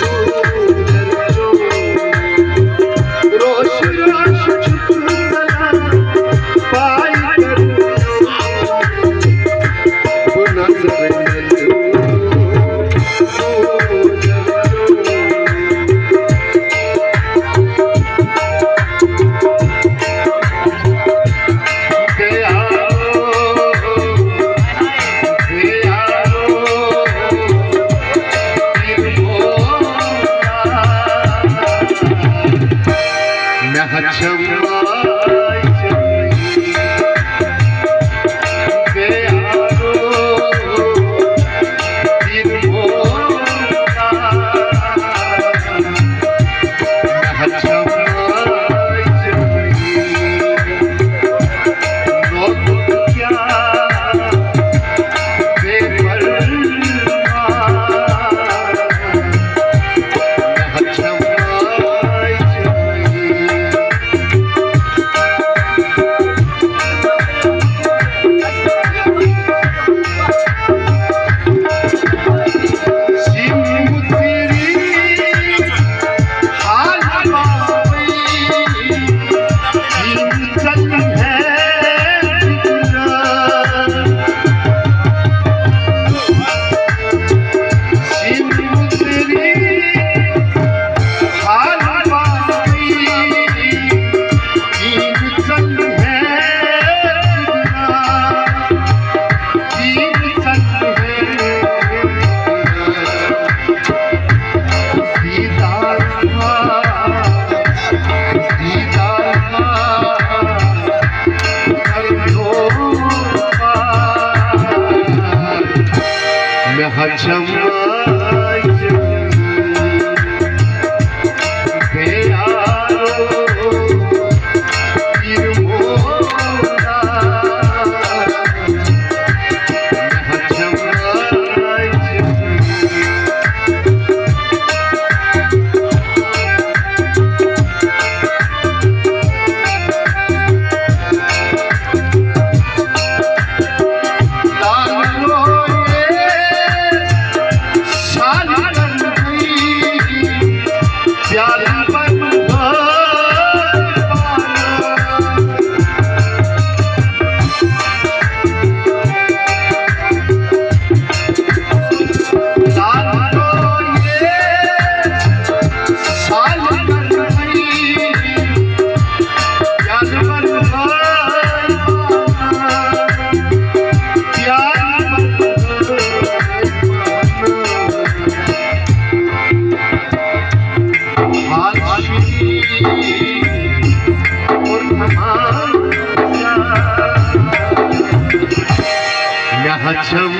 you. show. मैं हजमा। Hacım